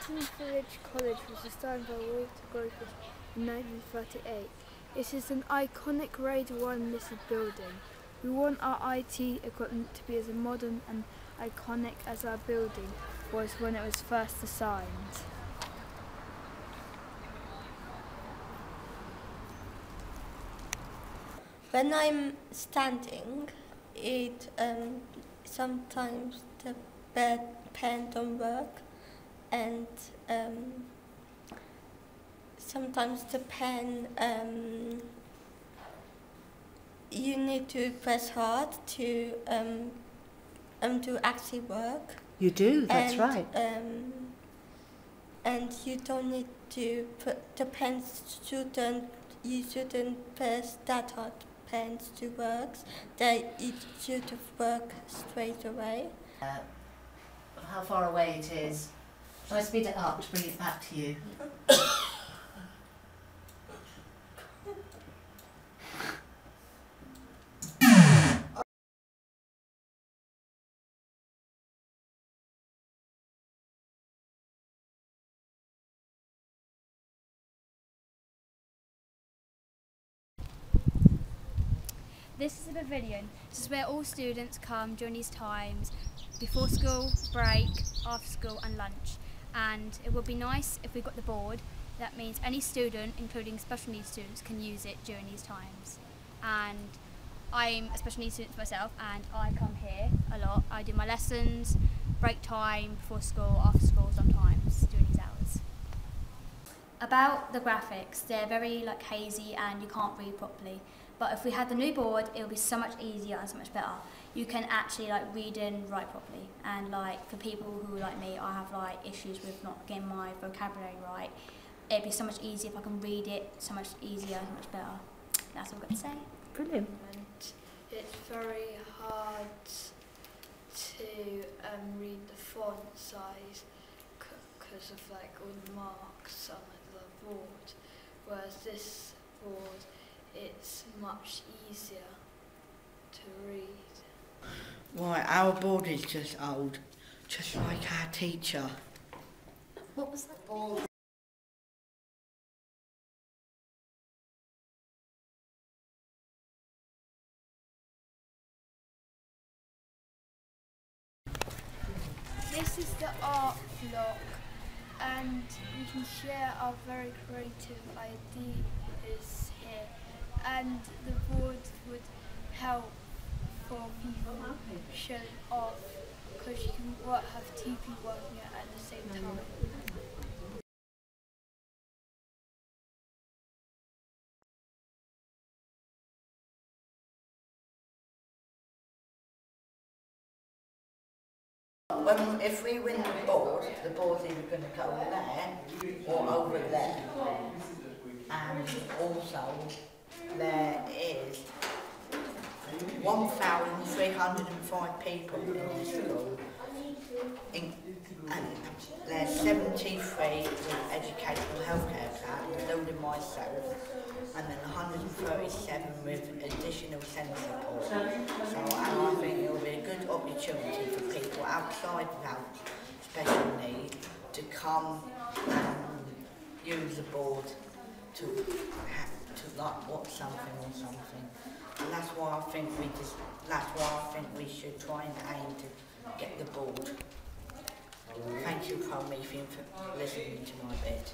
Impington Village College was designed by Walter Gropius in 1938. It is an iconic Grade 1 listed building. We want our IT equipment to be as modern and iconic as our building was when it was first designed. When I'm standing, it um, sometimes the on work, and um, sometimes the pen um, you need to press hard to um, um to actually work. You do, that's and, right. Um, and you don't need to put the pens shouldn't you shouldn't press that hard pens to work. They it should work straight away. Uh, how far away it is. Shall I speed it up to bring it back to you? This is a pavilion. This is where all students come during these times, before school, break, after school and lunch. And it would be nice if we got the board. That means any student, including special needs students, can use it during these times. And I'm a special needs student myself and I come here a lot. I do my lessons, break time, before school, after school sometimes, during these hours. About the graphics, they're very like hazy and you can't read properly. But if we had the new board, it would be so much easier and so much better. You can actually like read and write properly. And like for people who like me, I have like issues with not getting my vocabulary right. It'd be so much easier if I can read it, so much easier, so much better. That's all I've got to say. Brilliant. And it's very hard to um, read the font size because of like all the marks on the board. Whereas this board it's much easier to read. Right, our board is just old, just like our teacher. What was that board? This is the art block and we can share our very creative ideas here and the board would help for people showing off because you can work, have two people working at the same time. When, if we win the board, the board is going to go there or over there. And also, there is 1,305 people in the school, in, and there's 73 with educational healthcare plan, including myself, and then 137 with additional centre support. So I think it will be a good opportunity for people outside without special need to come and use the board to like watch something or something. And that's why I think we just that's why I think we should try and aim to get the board. Thank you, Promethean, for listening to my bit.